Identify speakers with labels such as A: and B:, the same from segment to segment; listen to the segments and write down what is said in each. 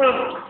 A: pronto.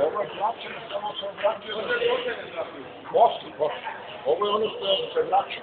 A: Ovo je samo se znači. Ovo je ono što se vraća.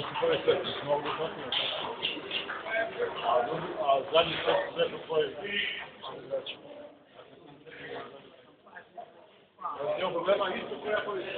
A: не сухой стоит, много посмотрел. А задний стоит уже Проблема есть, что я поеду.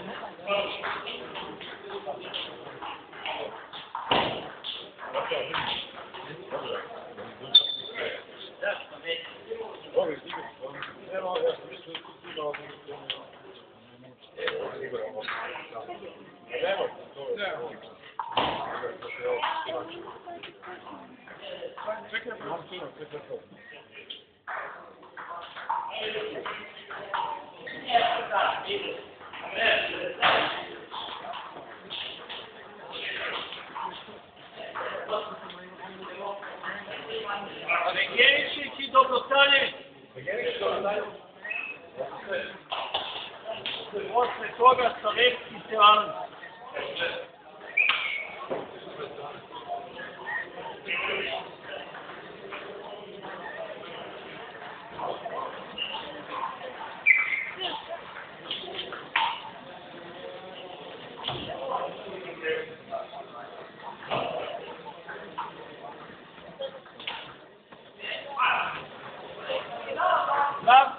A: did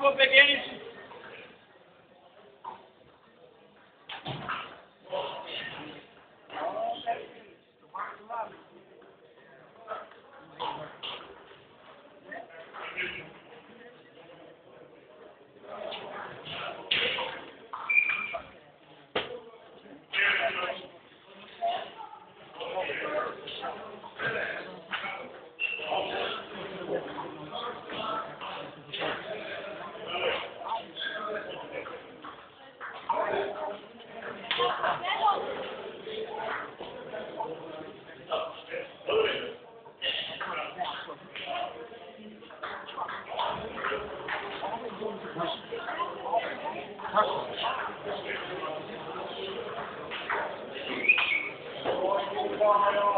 A: Copenhagen Thank you.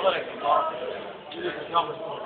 A: I'm gonna.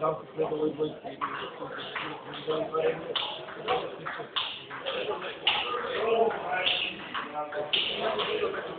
A: нам следовало войти. Thank you.